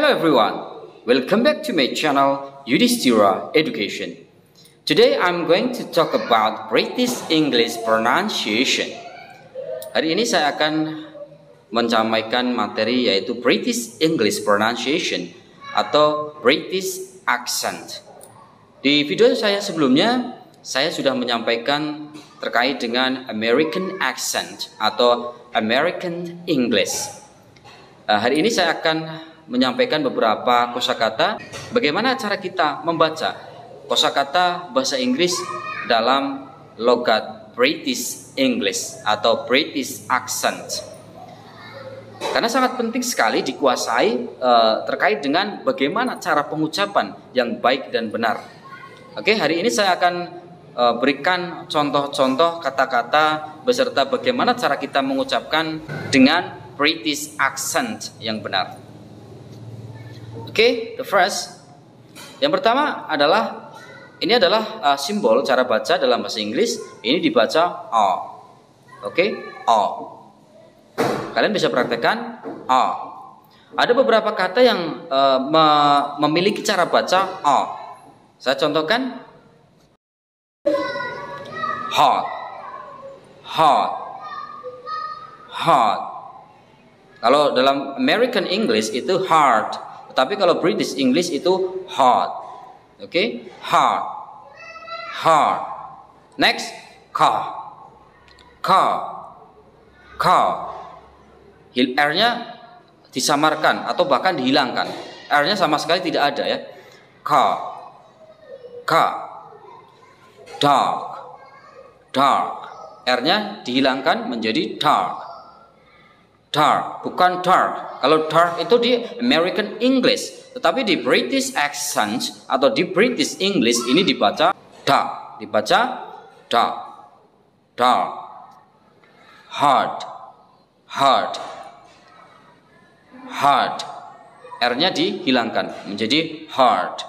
Hello everyone, welcome back to my channel Yudhistira Education. Today I'm going to talk about British English pronunciation. Hari ini saya akan menyampaikan materi yaitu British English pronunciation atau British accent. Di video saya sebelumnya saya sudah menyampaikan terkait dengan American accent atau American English. Uh, hari ini saya akan menyampaikan beberapa kosakata bagaimana cara kita membaca kosakata bahasa Inggris dalam logat British English atau British accent. Karena sangat penting sekali dikuasai uh, terkait dengan bagaimana cara pengucapan yang baik dan benar. Oke, hari ini saya akan uh, berikan contoh-contoh kata-kata beserta bagaimana cara kita mengucapkan dengan British accent yang benar. Oke, okay, the first. Yang pertama adalah ini adalah uh, simbol cara baca dalam bahasa Inggris. Ini dibaca a. Oke, okay? a. Kalian bisa praktekkan a. Ada beberapa kata yang uh, me memiliki cara baca a. Saya contohkan hot, hot, hot. Kalau dalam American English itu hard, tapi kalau British English itu hard. Oke, okay? hard, hard. Next, car, car, car. R-nya disamarkan atau bahkan dihilangkan. R-nya sama sekali tidak ada ya. Car, car, dark, dark. R-nya dihilangkan menjadi dark dark, bukan dark. Kalau dark itu di American English, tetapi di British accent atau di British English ini dibaca dark, dibaca dark, dark, hard, hard, hard. R-nya dihilangkan menjadi hard.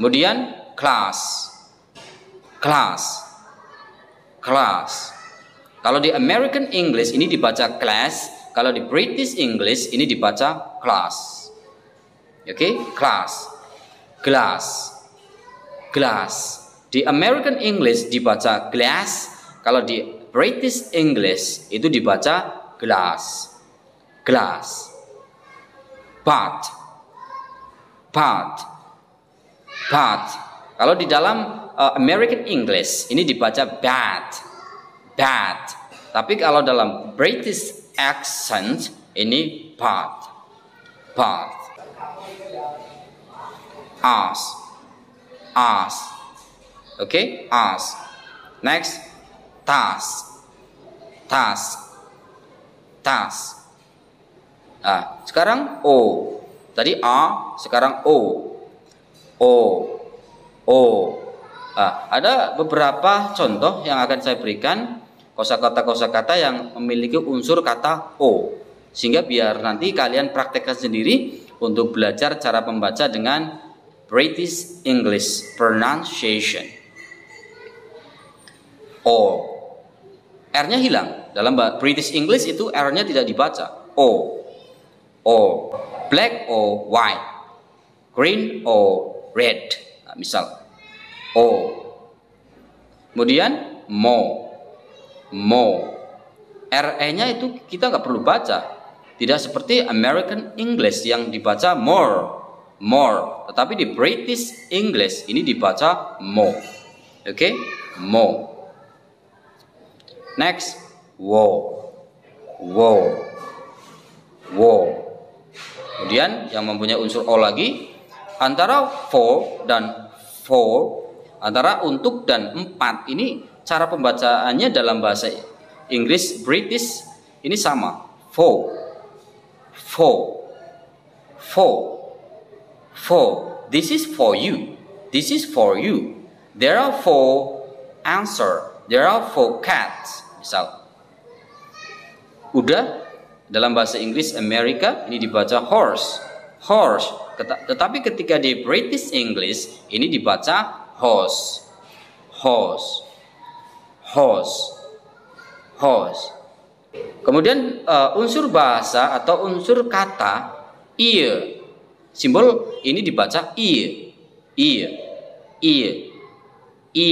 Kemudian class, class, class. Kalau di American English ini dibaca class, kalau di British English ini dibaca class. Oke, okay? class. Glass. Glass. Di American English dibaca glass, kalau di British English itu dibaca glass. Glass. But. But. But. Kalau di dalam uh, American English ini dibaca bad. Bad. Tapi kalau dalam British accent ini part part as as oke okay? as next. Task task task ah sekarang o. Tadi a sekarang o. O. O. Ah, ada beberapa contoh yang akan saya berikan kosakata-kosakata yang memiliki unsur kata o. Sehingga biar nanti kalian praktekkan sendiri untuk belajar cara membaca dengan British English pronunciation. O. R-nya hilang. Dalam British English itu R-nya tidak dibaca. O. O. Black o. White. Green o. Red. Nah, misal o. Kemudian mo more. RE-nya itu kita nggak perlu baca. Tidak seperti American English yang dibaca more, more. Tetapi di British English ini dibaca more. Oke, okay? more. Next, wow, wow, wow. Kemudian yang mempunyai unsur o lagi antara for dan for antara untuk dan empat ini cara pembacaannya dalam bahasa Inggris British ini sama. For for for for this is for you. This is for you. There are four answer. There are four cats. Misal. Udah. Dalam bahasa Inggris Amerika ini dibaca horse. Horse. Tetapi ketika di British English ini dibaca horse. Horse host host kemudian uh, unsur bahasa atau unsur kata ear Simbol ini dibaca i, i, i, i.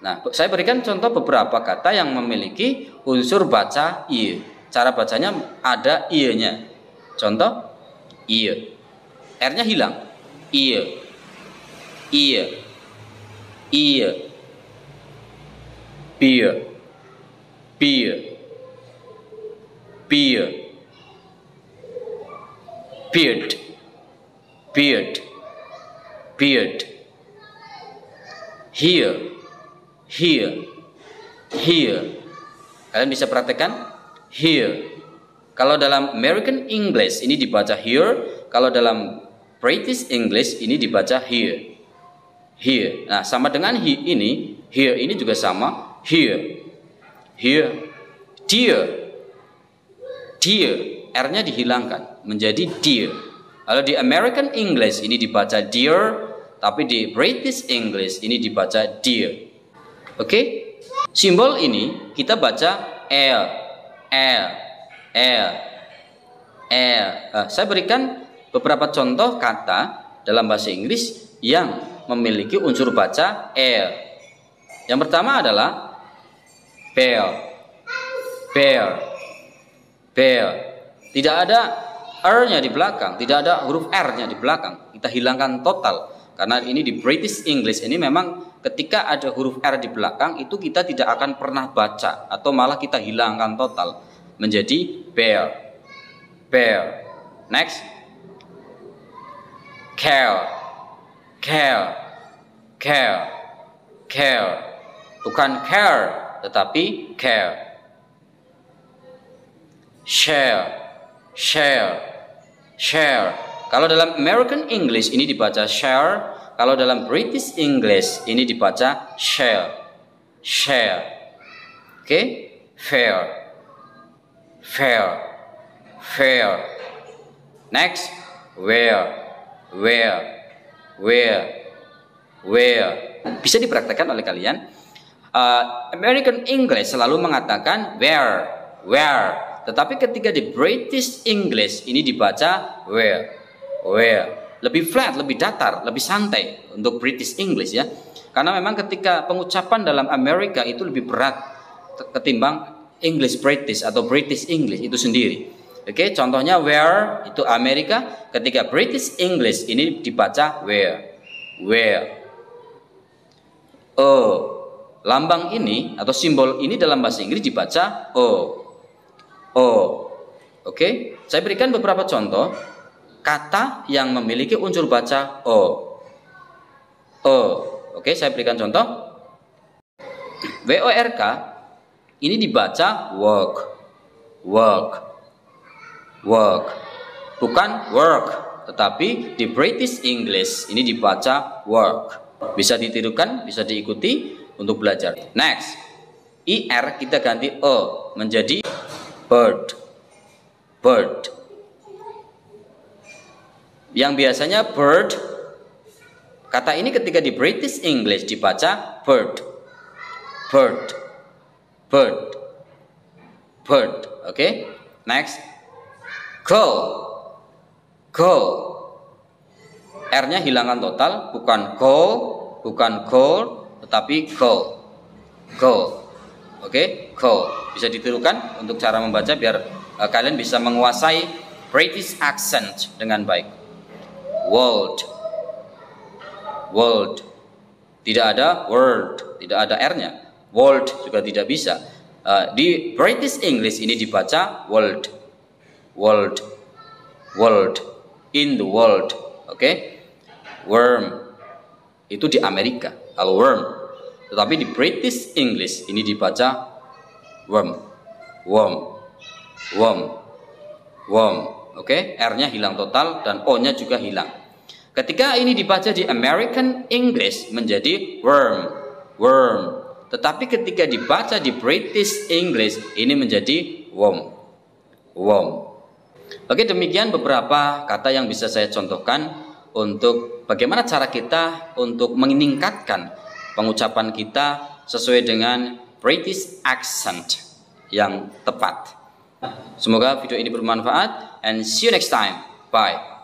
Nah, saya berikan contoh beberapa kata yang memiliki unsur baca i. Cara bacanya ada i-nya. Contoh i. R-nya hilang. I. I. I. Beer. Beer. Beer. Beard beard beard here here here kalian bisa praktekkan? Here kalau dalam American English ini dibaca here kalau dalam British English ini dibaca here. Here. Nah sama dengan he, ini here ini juga sama here here dear dear R-nya dihilangkan menjadi dear kalau di American English ini dibaca dear, tapi di British English ini dibaca dear. Oke? Okay? Simbol ini kita baca air, air, air, air. Uh, saya berikan beberapa contoh kata dalam bahasa Inggris yang memiliki unsur baca air. Yang pertama adalah bear, bear, bear. Tidak ada R-nya di belakang, tidak ada huruf R-nya di belakang. Kita hilangkan total. Karena ini di British English ini memang ketika ada huruf R di belakang itu kita tidak akan pernah baca atau malah kita hilangkan total menjadi bear. Bear. Next. Care. Care. Care. Care. Bukan care tetapi care. Share. Share share. Kalau dalam American English ini dibaca share, kalau dalam British English ini dibaca share. Share. Oke? Okay? Fair. Fair. Fair. Next, where. Where. Where. Where. Bisa dipraktekkan oleh kalian. Uh, American English selalu mengatakan where. Where tetapi ketika di British English ini dibaca where, where, lebih flat, lebih datar, lebih santai untuk British English ya. Karena memang ketika pengucapan dalam Amerika itu lebih berat ketimbang English British atau British English itu sendiri. Oke, contohnya where itu Amerika, ketika British English ini dibaca where, where. Oh, lambang ini atau simbol ini dalam bahasa Inggris dibaca oh. O. Oke, saya berikan beberapa contoh kata yang memiliki unsur baca O. O. Oke, saya berikan contoh. W O R K ini dibaca work. Work. Work. Bukan work, tetapi di British English ini dibaca work. Bisa ditirukan, bisa diikuti untuk belajar. Next. IR kita ganti E menjadi bird. Bird. Yang biasanya bird kata ini ketika di British English dibaca bird. Bird. Bird. Bird. Oke? Okay? next. Girl. Girl. R-nya hilangkan total bukan girl bukan girl tetapi girl girl oke? Okay? Go bisa ditirukan untuk cara membaca biar uh, kalian bisa menguasai British accent dengan baik. World. World. Tidak ada word tidak ada r-nya. World juga tidak bisa. Uh, di British English ini dibaca world. World. World. In the world. Oke? Okay? worm. Itu di Amerika al worm tetapi di British English ini dibaca worm, worm, worm, worm. Oke, okay? R-nya hilang total dan O-nya juga hilang. Ketika ini dibaca di American English menjadi worm, worm. Tetapi ketika dibaca di British English ini menjadi worm, worm. Oke, demikian beberapa kata yang bisa saya contohkan untuk bagaimana cara kita untuk meningkatkan pengucapan kita sesuai dengan British accent yang tepat. Semoga video ini bermanfaat and see you next time. Bye.